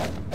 you